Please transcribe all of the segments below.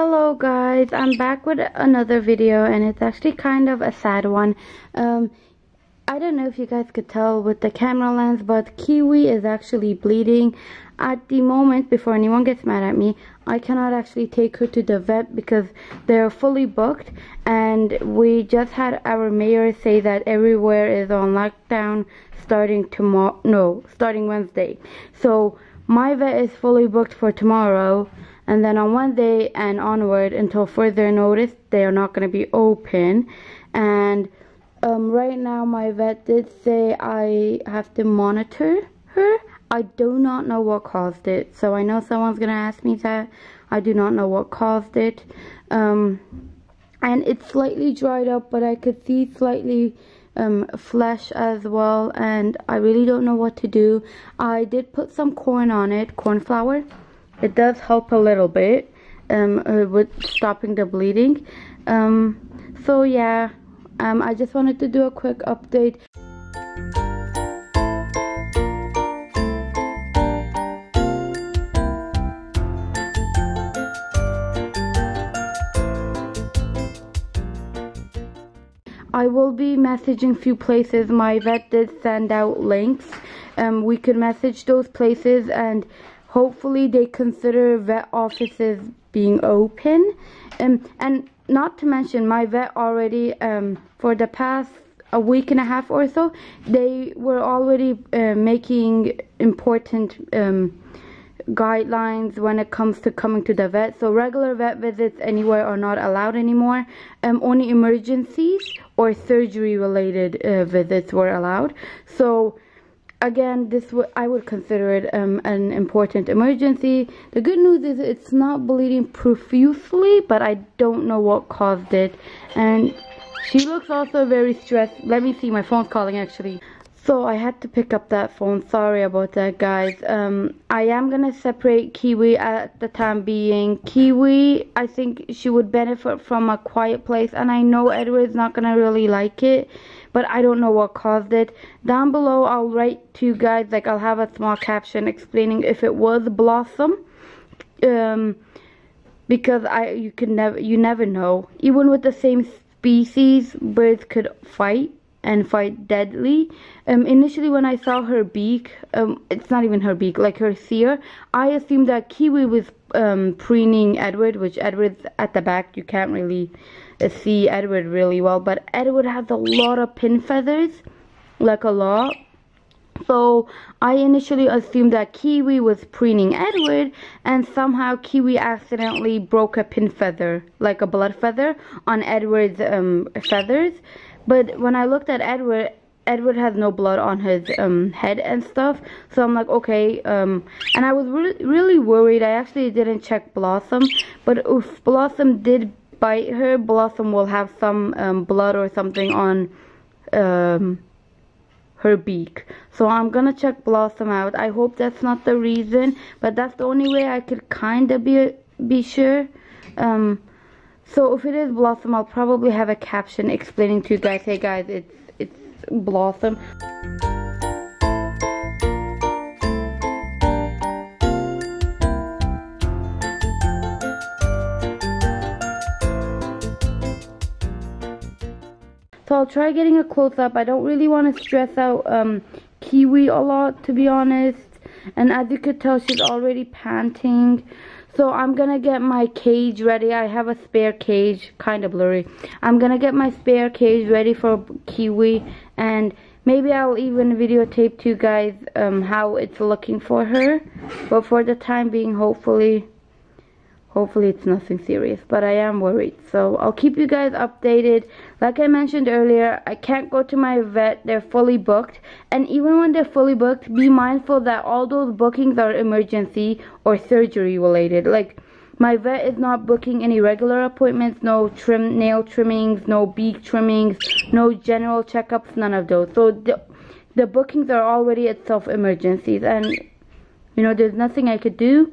Hello guys, I'm back with another video and it's actually kind of a sad one. Um, I don't know if you guys could tell with the camera lens, but Kiwi is actually bleeding. At the moment, before anyone gets mad at me, I cannot actually take her to the vet because they're fully booked and we just had our mayor say that everywhere is on lockdown starting tomorrow, no, starting Wednesday. So my vet is fully booked for tomorrow and then on Wednesday and onward until further notice they are not going to be open. And um, right now my vet did say I have to monitor her. I do not know what caused it. So I know someone's gonna ask me that. I do not know what caused it. Um, and it's slightly dried up but I could see slightly um, flesh as well and I really don't know what to do. I did put some corn on it corn flour it does help a little bit um, uh, with stopping the bleeding. Um, so yeah um, I just wanted to do a quick update. I will be messaging a few places. My vet did send out links. Um, we could message those places and hopefully they consider vet offices being open. Um, and not to mention my vet already um, for the past a week and a half or so they were already uh, making important um, guidelines when it comes to coming to the vet. So regular vet visits anywhere are not allowed anymore. Um, only emergencies or surgery related uh, visits were allowed. So again this I would consider it um, an important emergency. The good news is it's not bleeding profusely but I don't know what caused it. And she looks also very stressed. Let me see my phone's calling actually. So I had to pick up that phone. Sorry about that guys. Um, I am gonna separate Kiwi at the time being. Kiwi I think she would benefit from a quiet place and I know Edward's not gonna really like it but I don't know what caused it. Down below, I'll write to you guys, like I'll have a small caption explaining if it was Blossom. Um, because I, you can never, you never know. Even with the same species, birds could fight and fight deadly. Um, initially when I saw her beak, um, it's not even her beak, like her cere, I assumed that Kiwi was um, preening Edward, which Edward's at the back, you can't really see Edward really well, but Edward has a lot of pin feathers, like a lot. So I initially assumed that Kiwi was preening Edward and somehow Kiwi accidentally broke a pin feather, like a blood feather, on Edward's um, feathers. But when I looked at Edward, Edward has no blood on his um, head and stuff. So I'm like, okay. Um, and I was re really worried. I actually didn't check Blossom. But if Blossom did bite her, Blossom will have some um, blood or something on um, her beak. So I'm gonna check Blossom out. I hope that's not the reason, but that's the only way I could kind of be be sure. Um, so if it is Blossom, I'll probably have a caption explaining to you guys, hey guys, it's it's Blossom. So I'll try getting a close-up. I don't really want to stress out um, Kiwi a lot, to be honest. And as you could tell, she's already panting. So I'm to get my cage ready. I have a spare cage, kind of blurry. I'm to get my spare cage ready for Kiwi. And maybe I'll even videotape to you guys um, how it's looking for her. But for the time being, hopefully hopefully it's nothing serious but i am worried. So i'll keep you guys updated. Like i mentioned earlier i can't go to my vet. They're fully booked. And even when they're fully booked be mindful that all those bookings are emergency or surgery related. Like my vet is not booking any regular appointments no trim nail trimmings no beak trimmings no general checkups none of those. So the, the bookings are already itself emergencies and you know there's nothing i could do.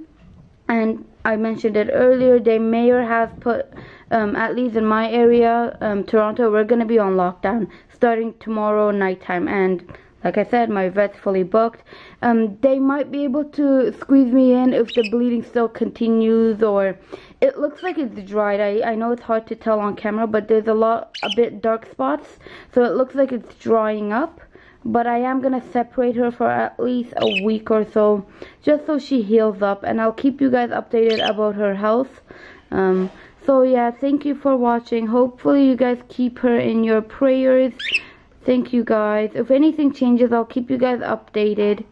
And I mentioned it earlier, the mayor has put, um, at least in my area, um, Toronto, we're going to be on lockdown starting tomorrow nighttime. And like I said, my vet's fully booked. Um, they might be able to squeeze me in if the bleeding still continues or it looks like it's dried. I, I know it's hard to tell on camera, but there's a lot, a bit dark spots. So it looks like it's drying up. But I am going to separate her for at least a week or so, just so she heals up. And I'll keep you guys updated about her health. Um, so yeah, thank you for watching. Hopefully you guys keep her in your prayers. Thank you guys. If anything changes, I'll keep you guys updated.